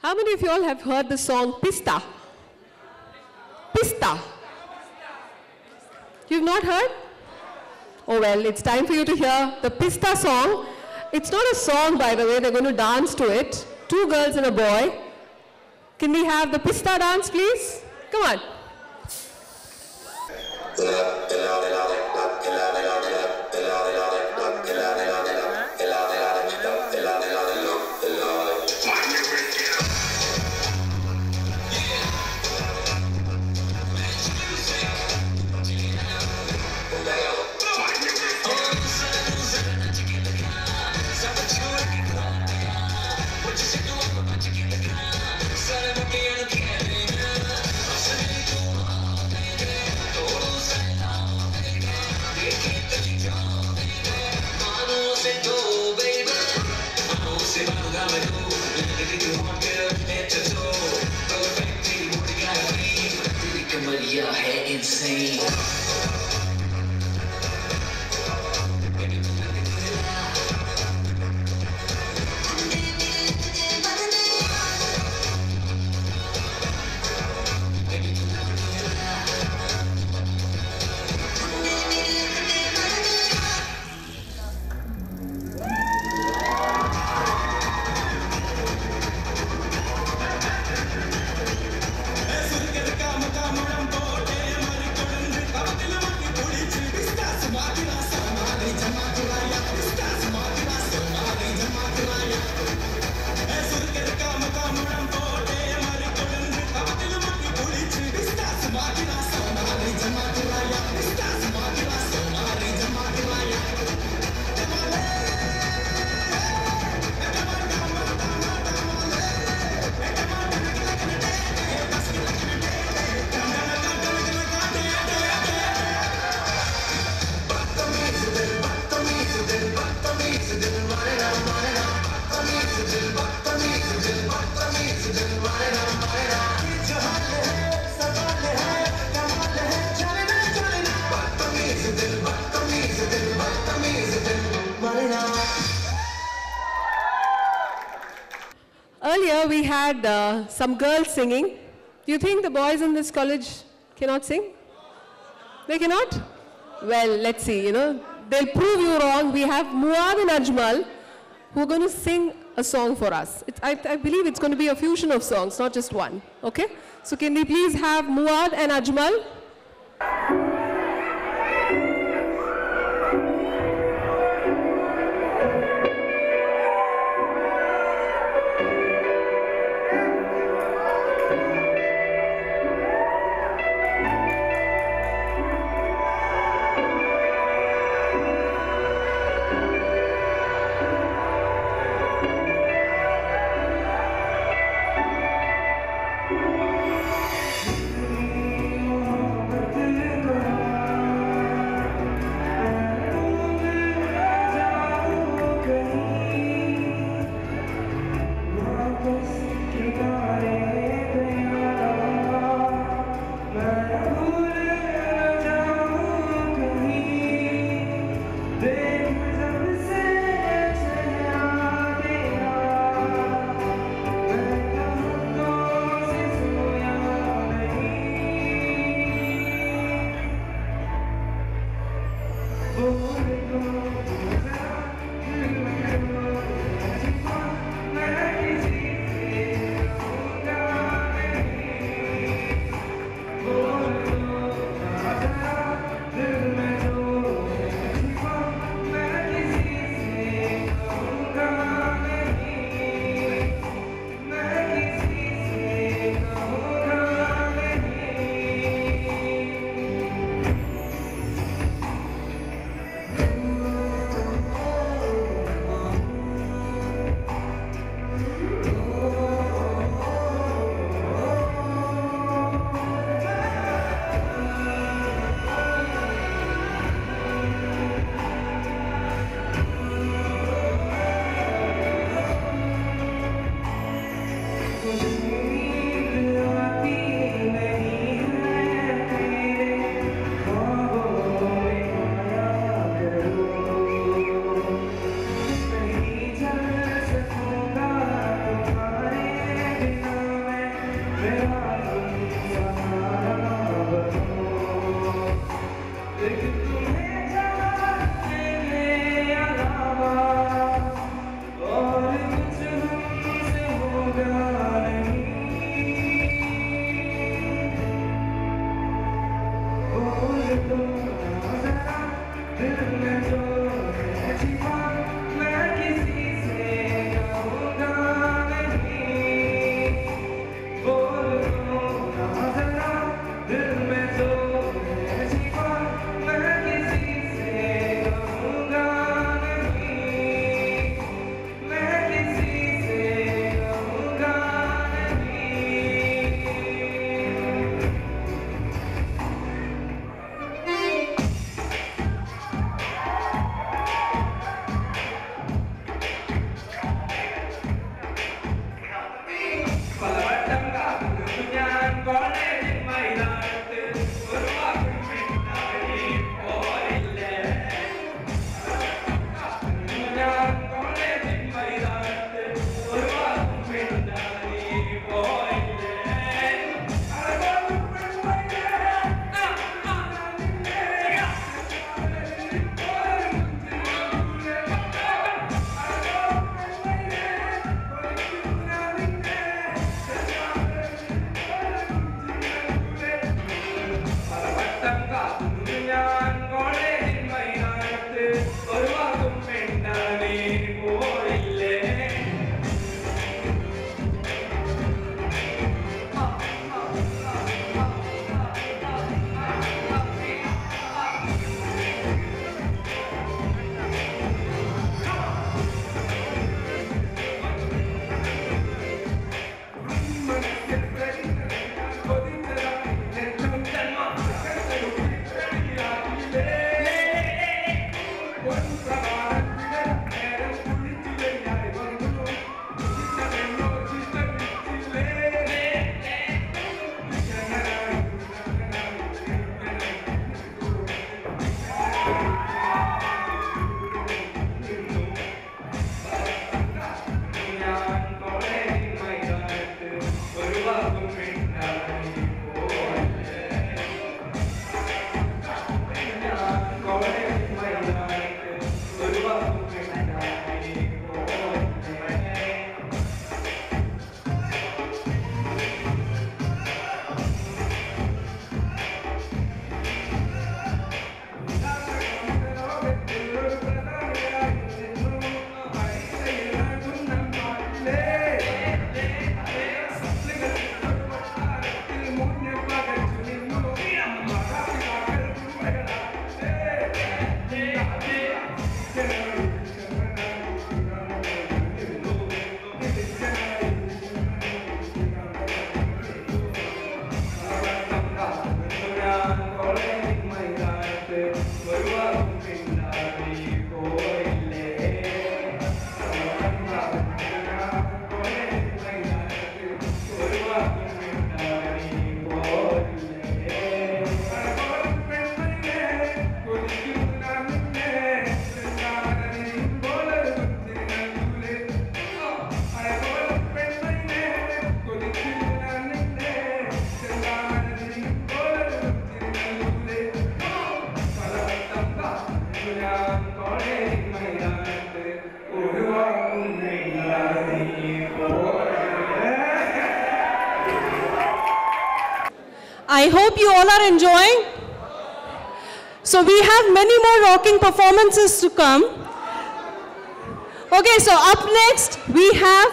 How many of you all have heard the song Pista? Pista. You've not heard? Oh well, it's time for you to hear the Pista song. It's not a song, by the way, they're going to dance to it. Two girls and a boy. Can we have the Pista dance, please? Come on. Uh, Earlier we had uh, some girls singing. Do you think the boys in this college cannot sing? They cannot? Well, let's see, you know. They'll prove you wrong. We have Muad and Ajmal who are going to sing a song for us. I, I believe it's going to be a fusion of songs, not just one. Okay? So can we please have Muad and Ajmal? I hope you all are enjoying. So we have many more rocking performances to come. Okay, so up next we have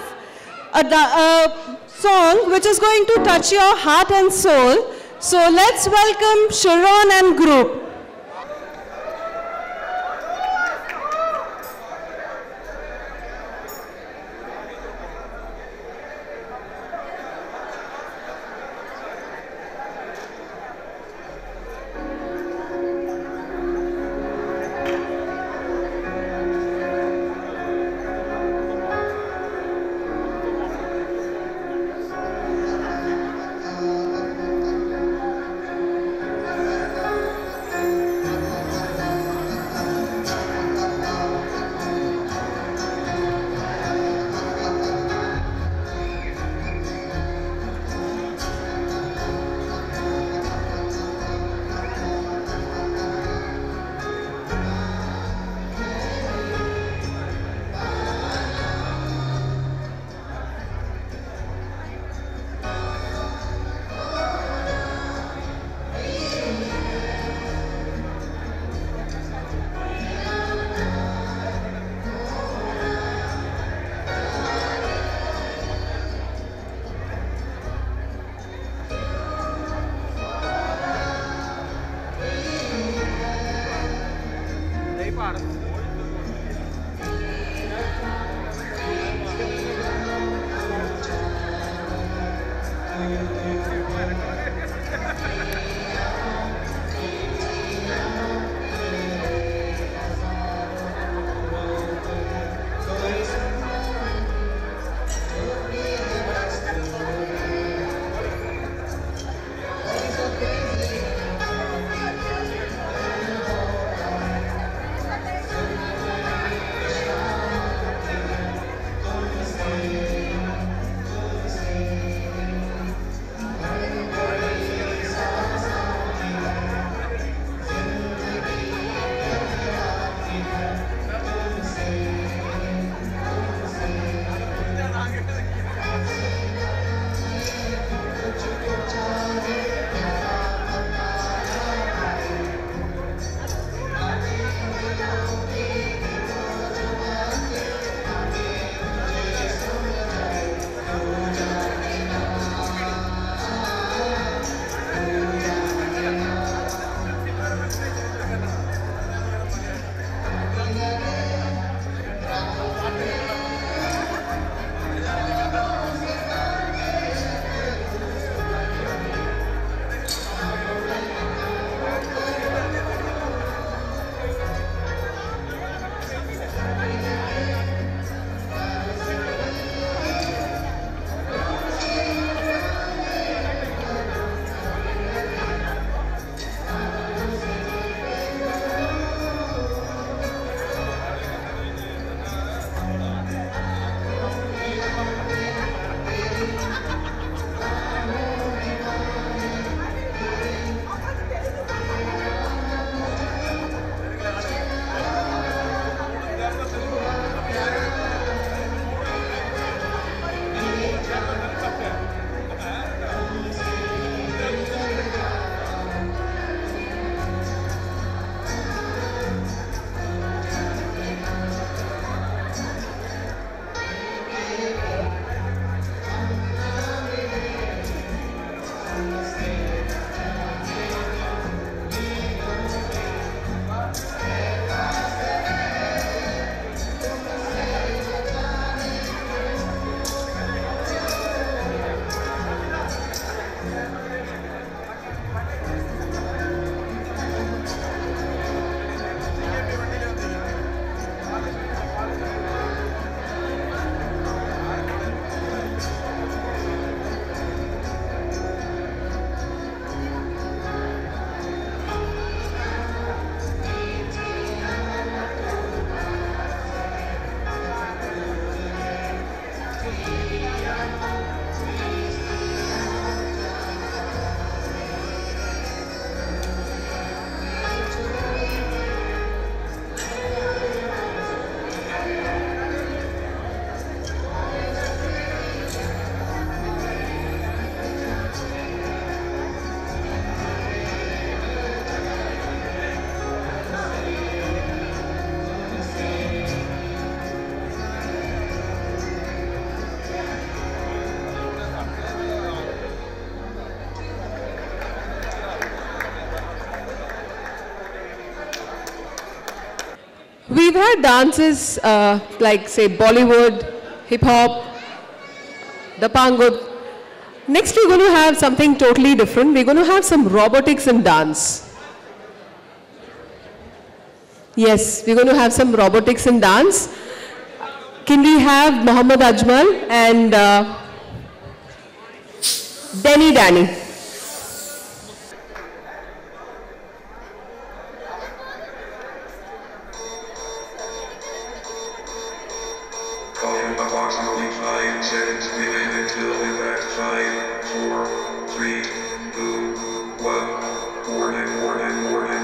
a, a song which is going to touch your heart and soul. So let's welcome Sharon and group. We've had dances uh, like, say, Bollywood, hip hop, the pangut. Next, we're going to have something totally different. We're going to have some robotics in dance. Yes, we're going to have some robotics in dance. Can we have Muhammad Ajmal and uh, Denny Danny? Approximately five seconds remain until impact. Five, four, three, two, one. Warning, warning, warning, warning.